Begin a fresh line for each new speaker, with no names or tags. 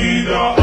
vida